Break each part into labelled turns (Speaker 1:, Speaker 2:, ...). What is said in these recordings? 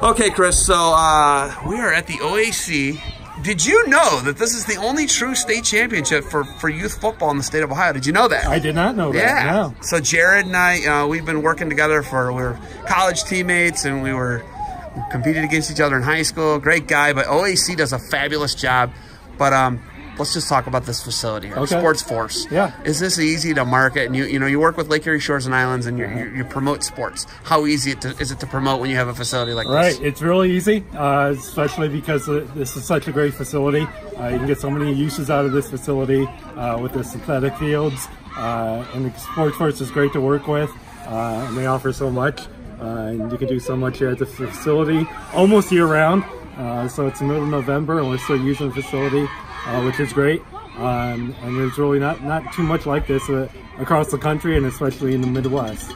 Speaker 1: Okay, Chris, so uh, we are at the OAC. Did you know that this is the only true state championship for, for youth football in the state of Ohio? Did you know that?
Speaker 2: I did not know that.
Speaker 1: Yeah.
Speaker 2: No.
Speaker 1: So Jared and I, uh, we've been working together for, we were college teammates and we were we competed against each other in high school. Great guy, but OAC does a fabulous job. But um, let's just talk about this facility here,
Speaker 2: Okay.
Speaker 1: Sports Force.
Speaker 2: Yeah.
Speaker 1: Is this easy to market? And you, you know, you work with Lake Erie Shores and Islands, and you, you, you promote sports. How easy it to, is it to promote when you have a facility like
Speaker 2: Right,
Speaker 1: this? Right.
Speaker 2: It's really easy, uh, especially because this is such a great facility. Uh, you can get so many uses out of this facility uh, with the synthetic fields, uh, and the sports force is great to work with, uh, and they offer so much. Uh, and you can do so much here at the facility almost year round. Uh, so it's the middle of November, and we're still using the facility, uh, which is great. Um, and there's really not, not too much like this uh, across the country, and especially in the Midwest.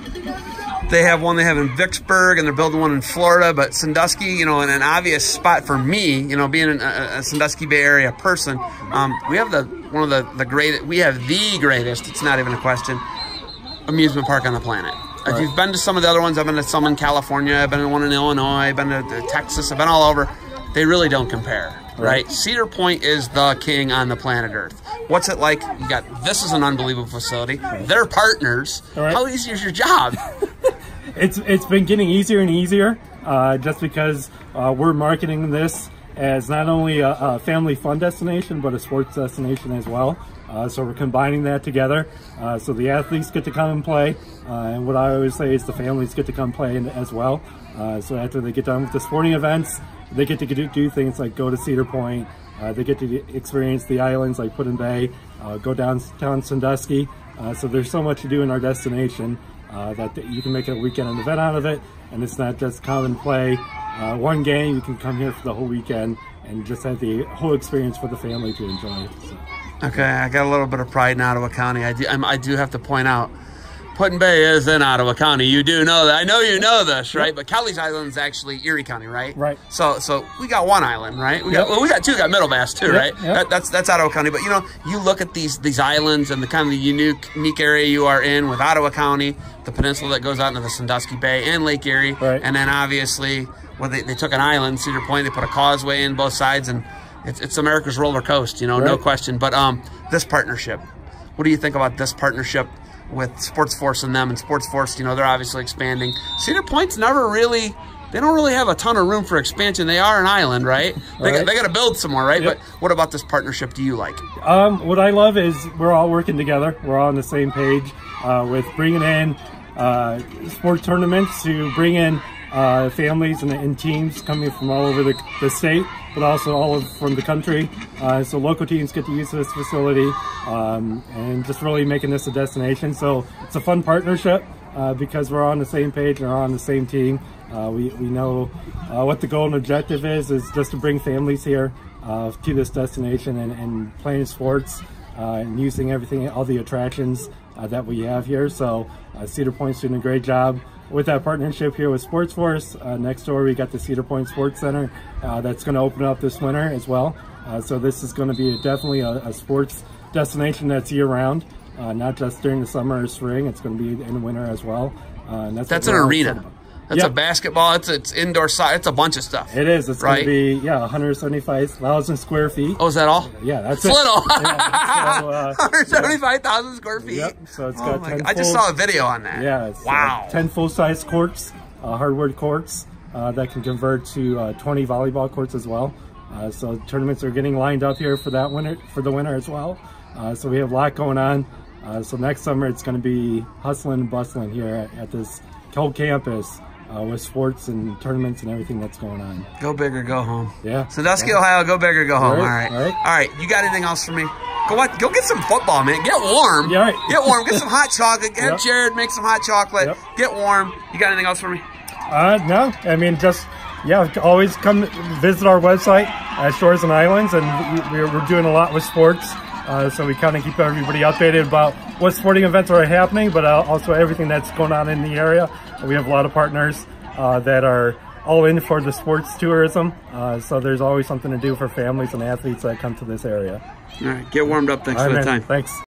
Speaker 1: They have one they have in Vicksburg, and they're building one in Florida. But Sandusky, you know, in an obvious spot for me, you know, being a, a Sandusky Bay Area person, um, we have the one of the the greatest. We have the greatest. It's not even a question. Amusement park on the planet. If you've been to some of the other ones, I've been to some in California, I've been to one in Illinois, I've been to, to Texas, I've been all over. They really don't compare, right? Cedar Point is the king on the planet Earth. What's it like? You got this is an unbelievable facility. They're partners.
Speaker 2: All right.
Speaker 1: How easy is your job?
Speaker 2: it's it's been getting easier and easier uh, just because uh, we're marketing this as not only a, a family fun destination but a sports destination as well. Uh, so we're combining that together. Uh, so the athletes get to come and play, uh, and what I always say is the families get to come play in, as well. Uh, so after they get done with the sporting events, they get to do, things like go to Cedar Point. Uh, they get to experience the islands like Put in Bay, uh, go downtown Sandusky. Uh, so there's so much to do in our destination uh, that you can make a weekend and event out of it, and it's not just come and play uh, one game. You can come here for the whole weekend and just have the whole experience for the family to enjoy. So,
Speaker 1: Okay, I got a little bit of pride in Ottawa County. I do, I'm, I do have to point out, Put Bay is in Ottawa County. You do know that. I know you know this, right? But Kelly's Island is actually Erie County, right?
Speaker 2: Right.
Speaker 1: So, so we got one island, right? We got
Speaker 2: Yep.
Speaker 1: well, we got two. We got Middle Bass too,
Speaker 2: Yep,
Speaker 1: right? That, that's that's Ottawa County. But you know, you look at these these islands and the kind of the unique unique area you are in with Ottawa County, the peninsula that goes out into the Sandusky Bay and Lake Erie,
Speaker 2: Right.
Speaker 1: and then obviously, well, they, they took an island, Cedar Point. They put a causeway in both sides, and it's, it's America's roller coast, you know, no question. But um, this partnership, what do you think about this partnership with Sports Force and them? And Sports Force, you know, they're obviously expanding. Cedar Point's never really. They don't really have a ton of room for expansion. They are an island, right? They, Got, they got to build some more, right?
Speaker 2: Yep.
Speaker 1: But what about this partnership do you like?
Speaker 2: um, what I love is we're all working together. We're all on the same page uh, with bringing in uh, sport tournaments to bring in uh, families and, and teams coming from all over the, the state, but also all of, from the country. Uh, so local teams get to use this facility um, and just really making this a destination. So it's a fun partnership uh, because we're on the same page and we're on the same team. Uh, we, we know uh, what the goal and objective is, is just to bring families here uh, to this destination and, and playing sports and using everything, all the attractions that we have here. So Cedar Point's doing a great job with that partnership here with Sports Force. Uh, next door, we got the Cedar Point Sports Center uh, that's going to open up this winter as well. Uh, so this is going to be definitely a, a sports destination that's year round, uh, not just during the summer or spring. It's going to be in the winter as well. Uh, and that's
Speaker 1: That's an arena. That's
Speaker 2: Yeah.
Speaker 1: a basketball. It's it's indoor side. It's a bunch of stuff.
Speaker 2: It is. It's
Speaker 1: Right.
Speaker 2: going to be yeah, 175,000 square feet.
Speaker 1: Oh, is that all?
Speaker 2: Yeah, that's
Speaker 1: It's
Speaker 2: it.
Speaker 1: little.
Speaker 2: Yeah, so, uh,
Speaker 1: 175,000 square feet.
Speaker 2: Yep, so it's
Speaker 1: Oh
Speaker 2: got 10
Speaker 1: God. I just saw a video on that.
Speaker 2: Yeah, it's, uh,
Speaker 1: wow.
Speaker 2: 10 full-size courts, uh, hardwood courts uh, that can convert to uh, 20 volleyball courts as well. Uh, so tournaments are getting lined up here for that winter, for the winter as well. Uh, so we have a lot going on. Uh, so next summer it's going to be hustling and bustling here at, at this whole campus uh, with sports and tournaments and everything that's going on.
Speaker 1: Go big or go home.
Speaker 2: Yeah.
Speaker 1: Sandusky,
Speaker 2: Yeah.
Speaker 1: Ohio, go big or go home.
Speaker 2: All right, all right.
Speaker 1: All right. You got anything else for me? Go what? Go get some football, man. Get warm.
Speaker 2: Yeah, right.
Speaker 1: Get warm. Get some hot chocolate. Get
Speaker 2: Yep.
Speaker 1: Jared make some hot chocolate.
Speaker 2: Yep.
Speaker 1: Get warm. You got anything else for me?
Speaker 2: Uh, no, I mean, just, yeah, always come visit our website at Shores and Islands, and we, we're doing a lot with sports. Uh, so we kind of keep everybody updated about what sporting events are happening, but uh, also everything that's going on in the area. We have a lot of partners uh, that are all in for the sports tourism. Uh, so there's always something to do for families and athletes that come to this area.
Speaker 1: All right. Get warmed up. Thanks
Speaker 2: All
Speaker 1: for
Speaker 2: right,
Speaker 1: the
Speaker 2: man.
Speaker 1: time.
Speaker 2: Thanks.